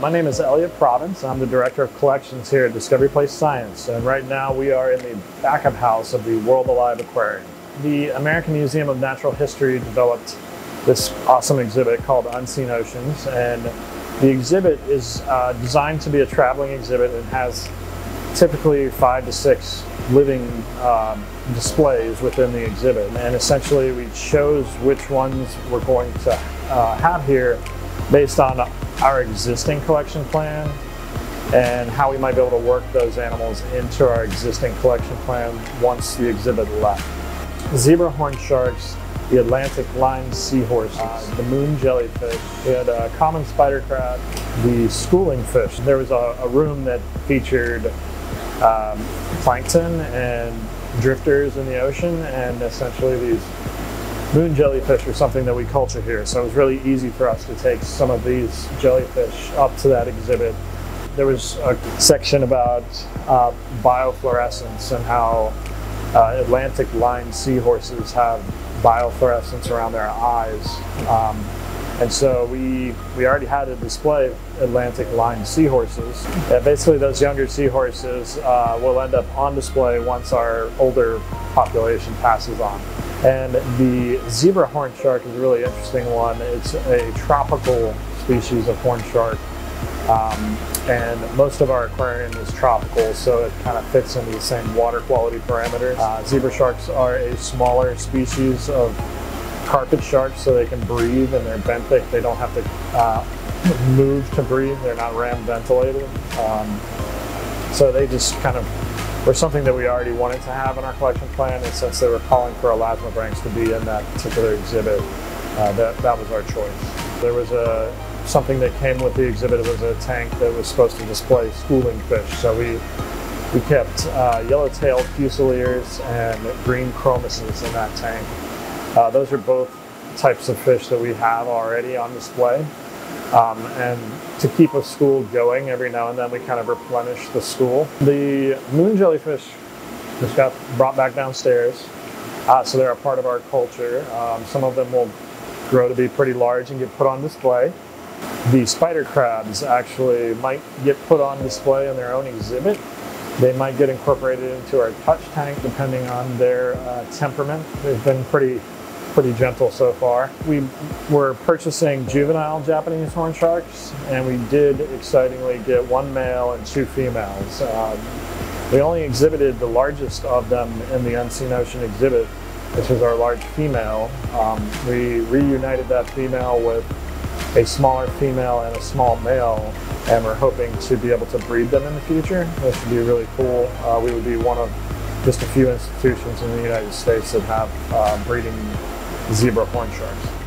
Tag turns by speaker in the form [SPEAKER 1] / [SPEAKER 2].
[SPEAKER 1] My name is Elliot Province. I'm the Director of Collections here at Discovery Place Science. And right now we are in the backup house of the World Alive Aquarium. The American Museum of Natural History developed this awesome exhibit called Unseen Oceans. And the exhibit is uh, designed to be a traveling exhibit and has typically five to six living um, displays within the exhibit. And essentially we chose which ones we're going to uh, have here based on our existing collection plan and how we might be able to work those animals into our existing collection plan once the exhibit left. Zebra horn sharks, the Atlantic line seahorse, uh, the moon jellyfish, we had a common spider crab, the schooling fish. There was a, a room that featured um, plankton and drifters in the ocean and essentially these moon jellyfish are something that we culture here. So it was really easy for us to take some of these jellyfish up to that exhibit. There was a section about uh, biofluorescence and how uh, Atlantic line seahorses have biofluorescence around their eyes. Um, and so we, we already had a display of Atlantic line seahorses. And basically those younger seahorses uh, will end up on display once our older population passes on. And the zebra horn shark is a really interesting one. It's a tropical species of horn shark. Um, and most of our aquarium is tropical, so it kind of fits into the same water quality parameters. Uh, zebra sharks are a smaller species of carpet sharks, so they can breathe and they're benthic. They don't have to uh, move to breathe. They're not ram ventilated. Um, so they just kind of something that we already wanted to have in our collection plan, and since they were calling for elasmobranchs to be in that particular exhibit, uh, that, that was our choice. There was a something that came with the exhibit. It was a tank that was supposed to display schooling fish. So we we kept uh, yellow-tailed fusiliers and green chromises in that tank. Uh, those are both types of fish that we have already on display. Um, and to keep a school going every now and then, we kind of replenish the school. The moon jellyfish just got brought back downstairs, uh, so they're a part of our culture. Um, some of them will grow to be pretty large and get put on display. The spider crabs actually might get put on display in their own exhibit. They might get incorporated into our touch tank depending on their uh, temperament. They've been pretty pretty gentle so far. We were purchasing juvenile Japanese horn sharks and we did excitingly get one male and two females. Um, we only exhibited the largest of them in the Unseen Ocean exhibit, which is our large female. Um, we reunited that female with a smaller female and a small male, and we're hoping to be able to breed them in the future. This would be really cool. Uh, we would be one of just a few institutions in the United States that have uh, breeding zebra horn sharks.